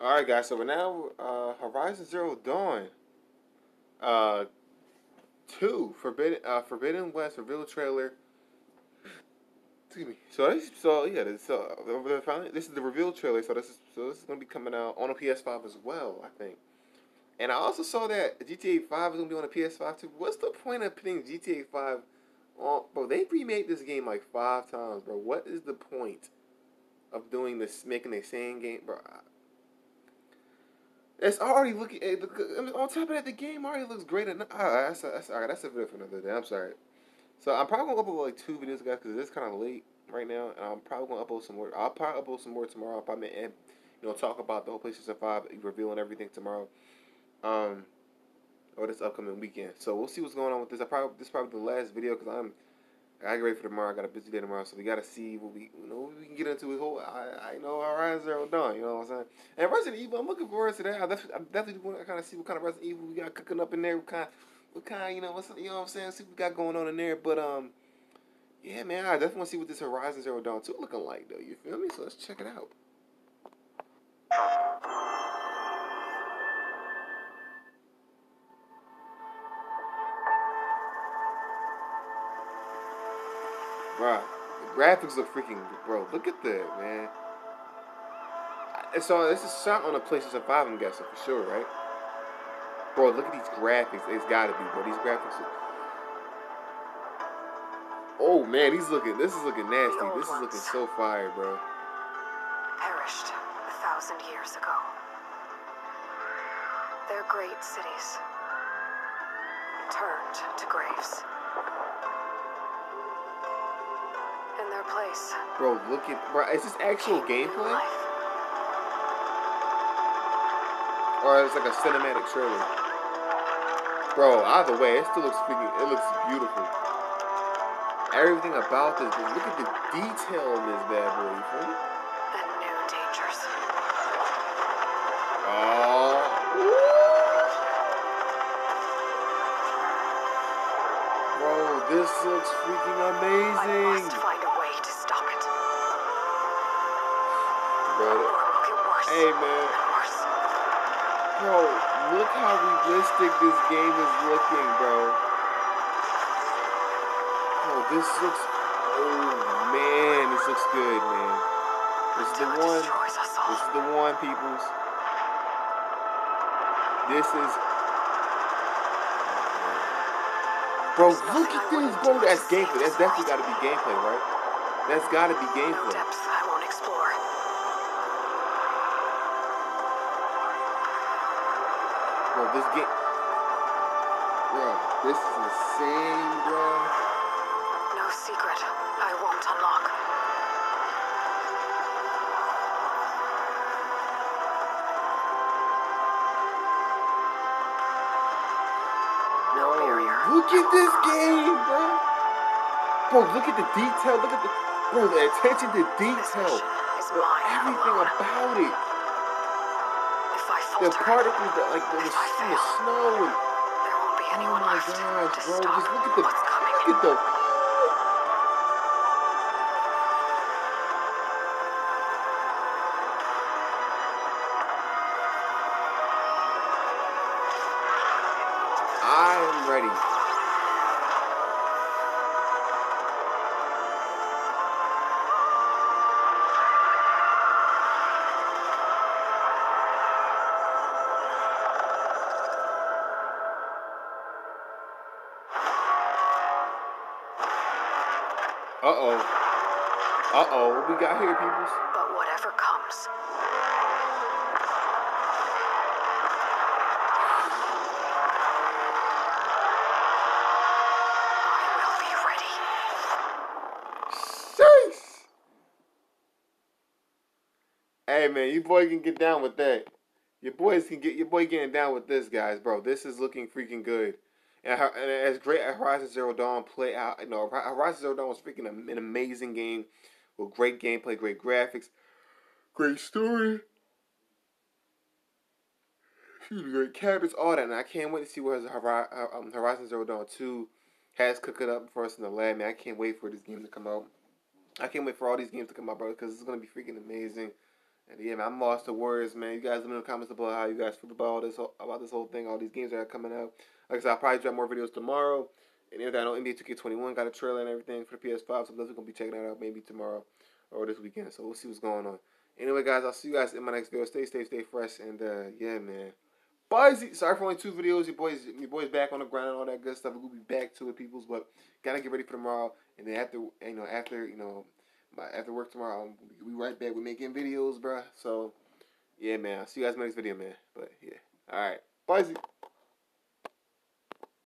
All right, guys. So we're now uh, Horizon Zero Dawn. Uh, two Forbidden uh, Forbidden West reveal trailer. Excuse me. So this, so yeah, this, so finally, this is the reveal trailer. So this is so this is gonna be coming out on a PS5 as well, I think. And I also saw that GTA Five is gonna be on a PS5 too. What's the point of putting GTA Five on? Bro, they remade this game like five times, bro. What is the point of doing this, making the same game, bro? It's already looking. Look, on top of that, the game already looks great. Enough. Ah, that's, that's all right. That's a video for another day. I'm sorry. So I'm probably gonna upload like two videos, guys, because it's kind of late right now, and I'm probably gonna upload some more. I'll probably upload some more tomorrow. If I'll probably and you know talk about the whole PlayStation Five, revealing everything tomorrow. Um, or this upcoming weekend. So we'll see what's going on with this. I probably this is probably the last video because I'm I get ready for tomorrow. I got a busy day tomorrow, so we gotta see what we you know we can get into. His whole I I know Horizon Zero Dawn. You know what I'm saying? And Resident Evil, I'm looking forward to that. I definitely, I definitely want to kind of see what kind of Resident Evil we got cooking up in there. What kind, what kind, you know, what's you know what I'm saying? See what we got going on in there. But um, yeah, man, I definitely want to see what this Horizon Zero Dawn two looking like though. You feel me? So let's check it out. Bro, the graphics look freaking bro. Look at that, man. So this is shot on a PlayStation 5, I'm guessing for sure, right? Bro, look at these graphics. It's gotta be, bro. These graphics are... Oh man, he's looking this is looking nasty. This is looking so fire, bro. Perished a thousand years ago. Their great cities turned to graves. Their place. Bro, look at bro. Is this actual gameplay? Or it's like a cinematic trailer? Bro, either way, it still looks freaking. It looks beautiful. Everything about this, look at the detail in this bad boy. You feel me? And new dangers. Oh. Bro, this looks freaking amazing. Bro, Or look worse. hey man, bro, look how realistic this game is looking, bro. Bro, this looks. Oh man, this looks good, man. This is the one. This is the one, peoples. This is. Bro, look at this, bro. That's gameplay. That's definitely got to be gameplay, right? That's got to be gameplay. Bro, this game. Bro, this is insane, bro. No secret I won't unlock. No barrier. look at this game, bro. Bro, look at the detail. Look at the. Bro, the attention to detail. is Bro, mine everything about it. The particles that, like, the, If I in the snow. And, there won't be oh anyone my left gosh, to bro. stop Just look at the. what's coming. Look at the. I am ready. Uh oh. Uh oh. What we got here, peoples? But whatever comes, I will be ready. Sheesh. Hey man, you boy can get down with that. Your boys can get your boy getting down with this, guys, bro. This is looking freaking good. And, and as great as Horizon Zero Dawn play out, you know, Horizon Zero Dawn was freaking an amazing game with great gameplay, great graphics, great story. Great characters, all that. And I can't wait to see what uh, um, Horizon Zero Dawn 2 has cooking up for us in the lab, man. I can't wait for this game to come out. I can't wait for all these games to come out, bro, because it's gonna be freaking amazing. And yeah, man, I'm lost to words, man. You guys let me know in the comments about how you guys feel about all this about this whole thing, all these games that are coming out. Like I said, I'll probably drop more videos tomorrow. And everything. I know NBA 2K21 got a trailer and everything for the PS5, so we're gonna be checking that out maybe tomorrow or this weekend. So we'll see what's going on. Anyway, guys, I'll see you guys in my next video. Stay safe, stay fresh, and uh, yeah, man. Bye. Sorry for only two videos. Your boys, your boys back on the ground and all that good stuff. We'll be back to it, peoples. But gotta get ready for tomorrow. And then after, you know, after you know, after work tomorrow, we right back. We're making videos, bruh. So yeah, man. I'll see you guys in my next video, man. But yeah, all right. Bye.